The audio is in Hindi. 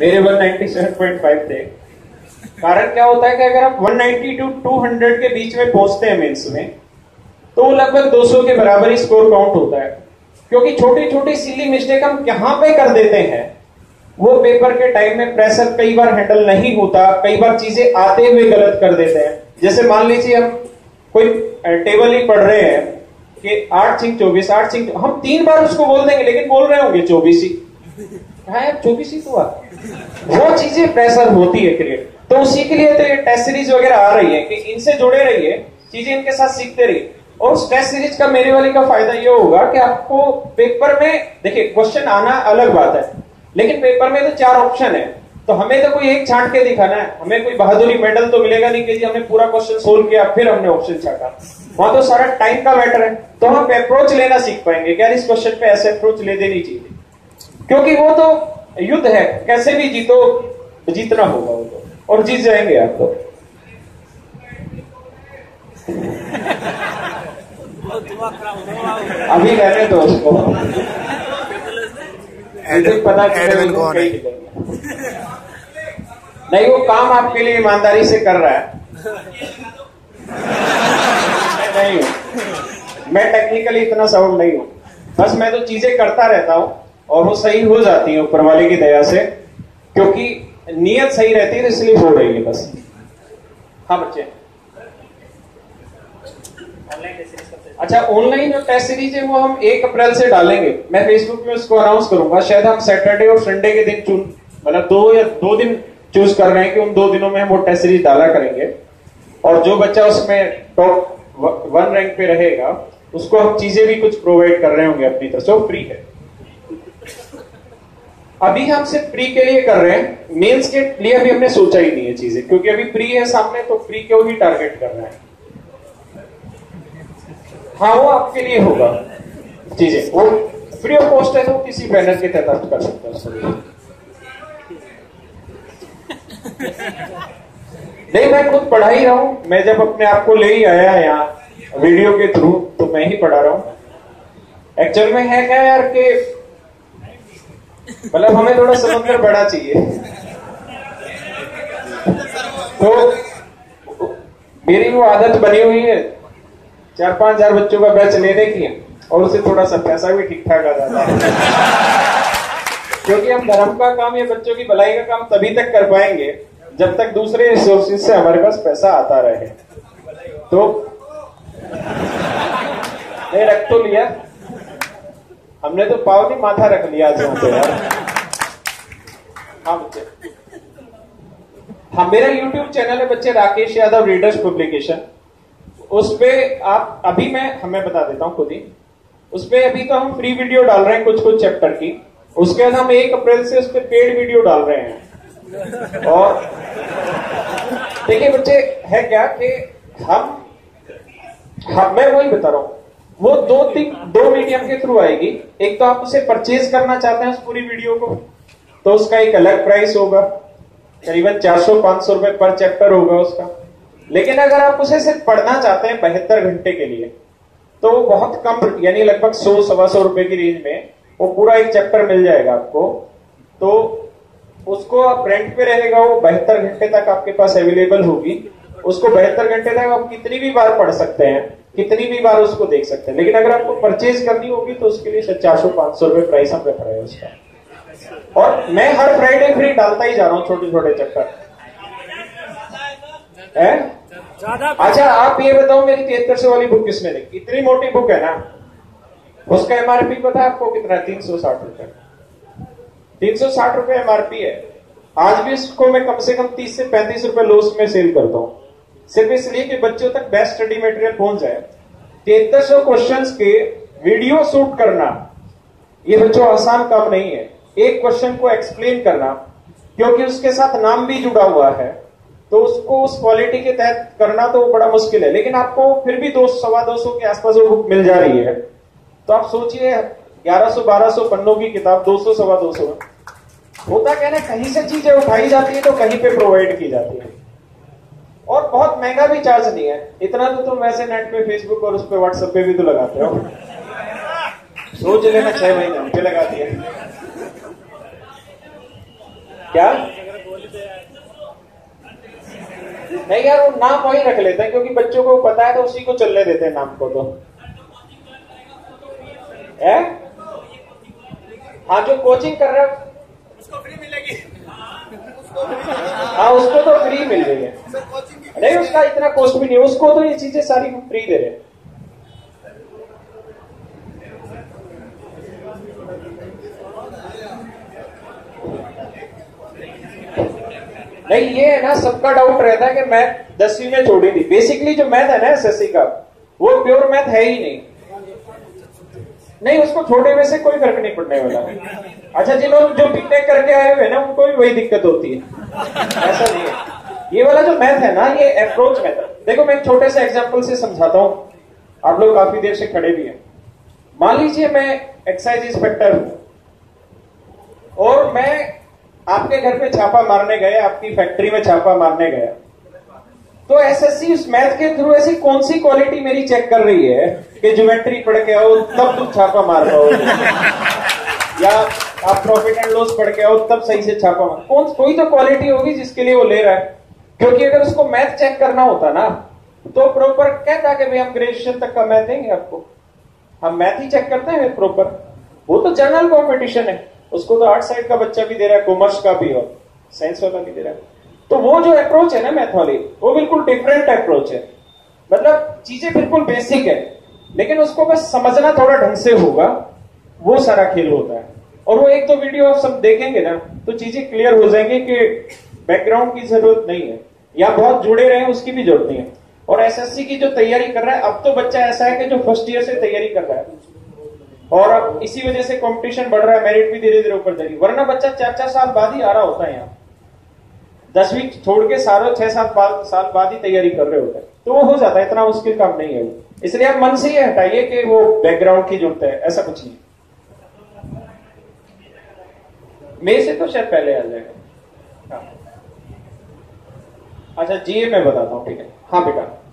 मेरे 197.5 थे। कारण क्या होता है कि अगर आप 190 टू 200 के बीच में पहुँचते हैं मेंस में तो वो लगभग 200 के बराबर ही स्कोर काउंट होता है। क्योंकि छोटी छोटी सिली मिस्टेक हम यहाँ पे कर देते हैं। वो पेपर के टाइम में प्रेशर कई बार हैंडल नहीं होता, कई बार चीज़ें आते हुए गलत कर देते हैं। जैसे मान लीजिए हम कोई टेबल ही पढ़ रहे हैं कि आठ सिंह चौबीस, आठ सिंह हम तीन बार उसको बोल देंगे, लेकिन बोल रहे होंगे चौबीस ही। हाँ चौबीस ही तो वो चीज़ें प्रेशर होती है क्रिएट तो उसी के लिए तो ये टेस्ट सीरीज़ वगैरह आ रही है कि इनसे जुड़े रहिए, चीज़ें इनके साथ सीखते रहिए। और उस टेस्ट सीरीज़ का मेरे वाली का फ़ायदा ये होगा कि आपको पेपर में, देखिए क्वेश्चन आना अलग बात है, लेकिन पेपर में तो चार ऑप्शन है। तो हमें तो कोई एक छांट के दिखाना है। हमें कोई बहादुरी मेडल तो मिलेगा नहीं कि जी हमने पूरा क्वेश्चन सोल्व किया, फिर हमने ऑप्शन छाटा। वहाँ तो सारा टाइम का मैटर है। तो हम अप्रोच लेना सीख पाएँगे। क्या इस क्वेश्चन पे ऐसे अप्रोच ले देनी चाहिए। क्योंकि वो तो युद्ध है। कैसे भी जीतो जीतना होगा वो तो। और जीत जाएँगे आप तो। अभी रहने दो उसको पता नहीं वो काम आपके लिए ईमानदारी से कर रहा है। नहीं हूँ। मैं टेक्निकली इतना साउंड नहीं हूँ। बस मैं तो चीज़ें करता रहता हूँ। और वो सही हो जाती है ऊपर वाले की दया से, क्योंकि नियत सही रहती है तो इसलिए हो रही है बस। हाँ बच्चे। अच्छा ऑनलाइन जो टेस्ट सीरीज़ है वो हम एक अप्रैल से डालेंगे। मैं फेसबुक में उसको अनाउंस करूँगा। शायद हम सैटरडे और संडे के दिन चुन मतलब दो या दो दिन चूज़ कर रहे हैं कि उन दो दिनों में हम वो टेस्ट सीरीज़ डाला करेंगे। और जो बच्चा उसमें टॉप वन रैंक पे रहेगा, उसको हम चीज़ें भी कुछ प्रोवाइड कर रहे होंगे अपनी तरफ़ से। फ्री है। अभी हम सिर्फ़ प्री के लिए कर रहे हैं। मेंस के लिए अभी हमने सोचा ही नहीं है चीज़ें, क्योंकि अभी प्री है सामने तो प्री को ही टारगेट कर रहे हैं? हाँ वो आपके लिए होगा। चीज़ें वो फ्री ऑफ़ कॉस्ट है तो किसी बैनर के तहत कर सकते हैं नहीं, मैं खुद पढ़ा ही रहा हूँ। मैं जब अपने आप को ले ही आया यहाँ वीडियो के थ्रू तो मैं ही पढ़ा रहा हूँ। एक्चुअल में है क्या यार कि मतलब हमें थोड़ा समुद्र बड़ा चाहिए। तो मेरी वो आदत बनी हुई है। चार पाँच हज़ार बच्चों का बैच लेने की और उसे थोड़ा सा पैसा भी ठीक ठाक आ जाता है। क्योंकि हम धर्म का काम या बच्चों की भलाई का काम तभी तक कर पाएँगे जब तक दूसरे रिसोर्सेज से हमारे पास पैसा आता रहे। तो रख तो लिया। हमने तो पाव नहीं, माथा रख लिया तो यार। हाँ बच्चे। हाँ मेरा YouTube चैनल है बच्चे राकेश यादव रीडर्स पब्लिकेशन उस पे आप, अभी मैं हमें बता देता हूँ खुद ही। उस पे अभी तो हम फ्री वीडियो डाल रहे हैं कुछ कुछ चैप्टर की। उसके बाद हम एक अप्रैल से उस पर पेड वीडियो डाल रहे हैं। और देखिए बच्चे, है क्या कि हम हम मैं वही बता रहा हूँ। वो दो तीन, दो मीडियम के थ्रू आएगी। एक तो आप उसे परचेज करना चाहते हैं उस पूरी वीडियो को तो उसका एक अलग प्राइस होगा। करीबन 400-500 रुपए पर चैप्टर होगा उसका। लेकिन अगर आप उसे सिर्फ़ पढ़ना चाहते हैं बहत्तर घंटे के लिए तो वो बहुत कम, यानी लगभग सौ, सवा सौ रुपए की रेंज में वो पूरा एक चैप्टर मिल जाएगा आपको। तो उसको आप रेंट पे रहेगा, वो बहत्तर घंटे तक आपके पास अवेलेबल होगी। उसको बहत्तर घंटे तक आप कितनी भी बार पढ़ सकते हैं। कितनी भी बार उसको देख सकते हैं। लेकिन अगर आपको परचेज करनी होगी तो उसके लिए चार सौ पाँच सौ रुपए प्राइस हम रख रहे हैं उसका। और मैं हर फ्राइडे फ्री डालता ही जा रहा हूँ छोटे छोटे चक्कर अच्छा आप ये बताओ मेरी तिहत्तर सौ वाली बुक किसने देखी इतनी मोटी बुक है ना। उसका एमआरपी पता है आपको कितना तीन सौ साठ रुपए। तीन सौ साठ रुपए एमआरपी है। आज भी इसको मैं कम से कम तीस से पैंतीस रुपए लोस में सेल करता हूँ। सिर्फ़ इसलिए कि बच्चों तक बेस्ट स्टडी मटेरियल पहुँच जाए। तिहत्तर सौ क्वेश्चन के वीडियो शूट करना, ये बच्चों आसान काम नहीं है। एक क्वेश्चन को एक्सप्लेन करना, क्योंकि उसके साथ नाम भी जुड़ा हुआ है तो उसको उस क्वालिटी के तहत करना तो बड़ा मुश्किल है। लेकिन आपको फिर भी दो सवा दो सौ के आसपास वो बुक मिल जा रही है। तो आप सोचिए, ग्यारह सौ, बारह पन्नों की किताब, दो सौ, सवा दो होता क्या ना, कहीं से चीज़ें उठाई जाती है तो कहीं पे प्रोवाइड की जाती है। और बहुत महँगा भी चार्ज नहीं है। इतना तो तुम वैसे नेट पे फेसबुक और उस पर व्हाट्सएप पे भी तो लगाते हो। सोच लेना छह महीने हम पे लगा दिए। क्या? नहीं यार वो नाम वही रख लेते हैं क्योंकि बच्चों को पता है तो उसी को चलने देते हैं नाम को तो। है? हाँ जो कोचिंग कर रहा है। उसको फ्री मिलेगी। हाँ उसको तो फ्री मिल रही है नहीं, उसका इतना कॉस्ट भी नहीं उसको तो ये चीज़ें सारी फ्री दे रहे हैं। नहीं, ये है ना, सबका डाउट रहता है कि मैथ दसवीं में छोड़ी थी। बेसिकली जो मैथ है ना एसएससी का, वो प्योर मैथ है ही नहीं। नहीं, उसको छोड़ने में से कोई फ़र्क नहीं पड़ने वाला। अच्छा जिन्होंने जो बीटेक करके आए हुए हैं ना, उनको भी वही दिक्कत होती है। ऐसा नहीं है। ये वाला जो मैथ है ना, ये अप्रोच मैथ देखो, मैं एक छोटे से एग्ज़ाम्पल से समझाता हूँ। आप लोग काफ़ी देर से खड़े भी हैं। मान लीजिए मैं एक्साइज इंस्पेक्टर हूँ। और मैं आपके घर पे छापा मारने गए आपकी फैक्ट्री में छापा मारने गया। तो एसएससी उस मैथ के थ्रू ऐसी कौन सी क्वालिटी मेरी चेक कर रही है कि ज्योमेट्री पढ़ के आओ, तब तुम छापा मार पाओ या आप प्रॉफिट एंड लॉस पढ़ के आओ, तब सही से छापा मार कौन कोई तो क्वालिटी होगी जिसके लिए वो ले रहा है। क्योंकि अगर उसको मैथ चेक करना होता ना तो प्रॉपर कहता कि भाई हम ग्रेजुएशन तक का मैथ देंगे आपको। हम मैथ ही चेक करते हैं प्रॉपर वो तो जनरल कॉम्पिटिशन है। उसको तो आर्ट साइड का बच्चा भी दे रहा है कॉमर्स का भी, और साइंस वाला भी दे रहा है। तो वो जो अप्रोच है ना मैथ वाली, वो बिल्कुल डिफरेंट अप्रोच है। मतलब चीज़ें बिल्कुल बेसिक है। लेकिन उसको बस समझना थोड़ा ढंग से होगा, वो सारा खेल होता है। और वो एक तो वीडियो आप सब देखेंगे ना तो चीज़ें क्लियर हो जाएँगी कि बैकग्राउंड की ज़रूरत नहीं है। या बहुत जुड़े रहे, उसकी भी ज़रूरत नहीं है। और एसएससी की जो तैयारी कर रहा है, अब तो बच्चा ऐसा है कि जो फ़र्स्ट ईयर से तैयारी कर रहा है। और अब इसी वजह से कंपटीशन बढ़ रहा है मेरिट भी धीरे धीरे ऊपर जाएगी वरना बच्चा चार चार साल बाद ही आ रहा होता है यहाँ। दसवीं छोड़ के सारों छह सात साल बाद ही तैयारी कर रहे होते हैं। तो वो हो जाता है, इतना मुश्किल काम नहीं है इसलिए आप मन से ही हटाइए कि वो बैकग्राउंड की ज़रूरत है, ऐसा कुछ नहीं मे से तो शायद पहले आ जाएगा हाँ। अच्छा जी मैं बताता हूँ ठीक है। हाँ बेटा।